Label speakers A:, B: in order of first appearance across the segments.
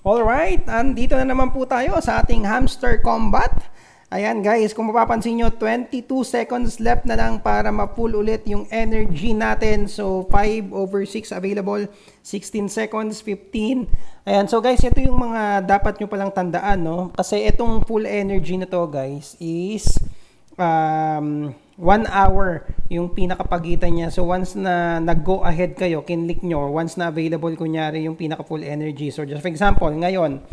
A: Alright, andito na naman po tayo sa ating hamster combat. Ayan guys, kung mapapansin nyo, 22 seconds left na lang para ma-full ulit yung energy natin. So, 5 over 6 available, 16 seconds, 15. Ayan, so guys, ito yung mga dapat nyo palang tandaan, no? Kasi itong full energy na to guys is um, 1 hour yung pinakapagitan niya. So once na nag-go ahead kayo, kinlik nyo, once na available kunyari yung pinaka full energy. So just for example, ngayon,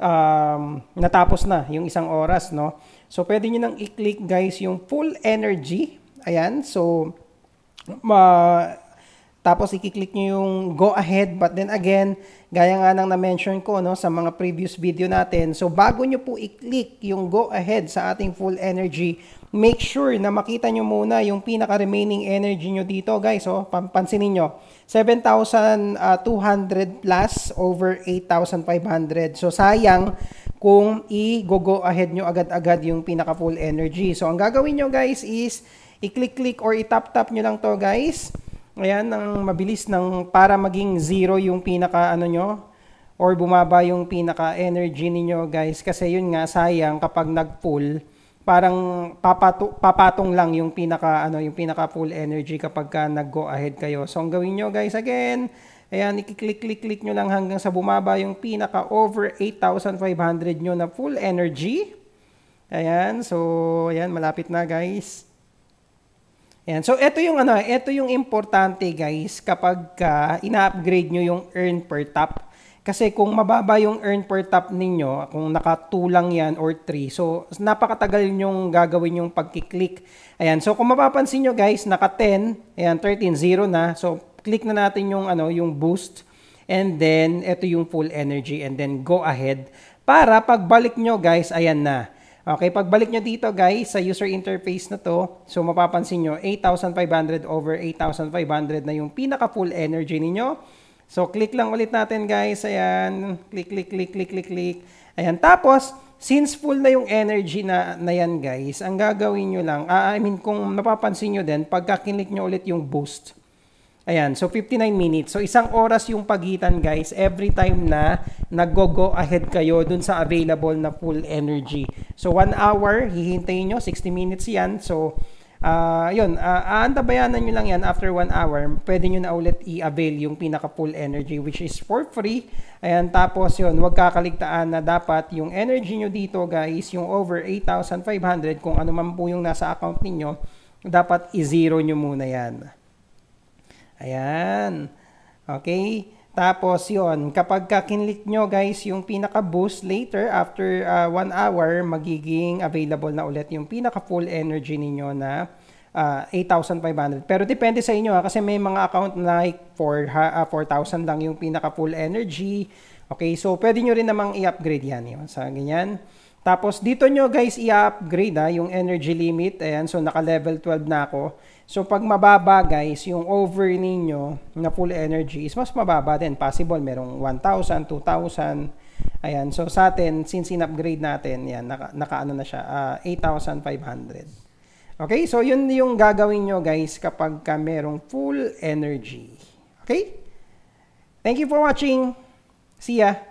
A: um, natapos na yung isang oras, no? So pwede nyo nang i-click guys yung full energy. Ayan, so ma tapos i-click nyo yung go ahead but then again, gaya nga nang na-mention ko no, sa mga previous video natin, so bago nyo po i-click yung go ahead sa ating full energy, make sure na makita nyo muna yung pinaka-remaining energy nyo dito guys. Oh, pansinin nyo, 7,200 plus over 8,500. So sayang kung i-go ahead nyo agad-agad yung pinaka-full energy. So ang gagawin nyo guys is i-click-click or i-tap-tap nyo lang to guys. Ayan, ng mabilis ng para maging zero yung pinaka ano nyo or bumaba yung pinaka energy niyo guys kasi yun nga sayang kapag nag-full parang papato, papatong lang yung pinaka ano yung pinaka full energy kapag ka nag-go ahead kayo. So ang gawin nyo guys again, ayan i-click-click-click nyo lang hanggang sa bumaba yung pinaka over 8,500 nyo na full energy. Ayan, so ayan malapit na guys. Ayan. So, ito yung ano, ito yung importante guys kapag ka ina-upgrade nyo yung earn per tap. Kasi kung mababa yung earn per tap ninyo, kung nakatulang yan or 3, so napakatagal nyong gagawin yung pagkiklik. Ayan. So, kung mapapansin nyo guys, naka 10, ayan, 13, 0 na. So, click na natin yung, ano, yung boost. And then, ito yung full energy. And then, go ahead. Para pagbalik nyo guys, ayan na. Okay, pagbalik nyo dito guys sa user interface na to, so mapapansin nyo 8,500 over 8,500 na yung pinaka full energy ninyo. So click lang ulit natin guys, ayan, click, click, click, click, click, click. Ayan, tapos since full na yung energy na, na yan guys, ang gagawin nyo lang, uh, I mean kung napapansin nyo din, pagka kinlik nyo ulit yung boost, Ayan, so 59 minutes. So isang oras yung pagitan guys every time na nag-go ahead kayo dun sa available na full energy. So 1 hour, hihintayin nyo, 60 minutes yan. So uh, yun, uh, aantabayanan nyo lang yan after 1 hour. Pwede nyo na ulit i-avail yung pinaka full energy which is for free. Ayan, tapos yun, huwag kakaligtaan na dapat yung energy nyo dito guys, yung over 8,500 kung ano man po yung nasa account ninyo, dapat i-zero nyo muna yan. Ayan. Okay? Tapos yon kapag kinlik nyo guys yung pinaka-boost later after 1 uh, hour, magiging available na ulit yung pinaka-full energy ninyo na uh, 8,500. Pero depende sa inyo ha, kasi may mga account like 4, uh, 4,000 lang yung pinaka-full energy. Okay, so pwede nyo rin namang i-upgrade yan yun, sa ganyan. Tapos dito nyo guys i-upgrade ha, yung energy limit. Ayan, so naka level 12 na ako. So pag mababa guys, yung over ninyo na full energy is mas mababa din. Possible merong 1,000, 2,000. Ayan, so sa atin, since in-upgrade natin, yan, naka, naka ano na siya, uh, ah, 8,500. Okay, so yun yung gagawin nyo guys kapag ka merong full energy. Okay? Thank you for watching. See ya!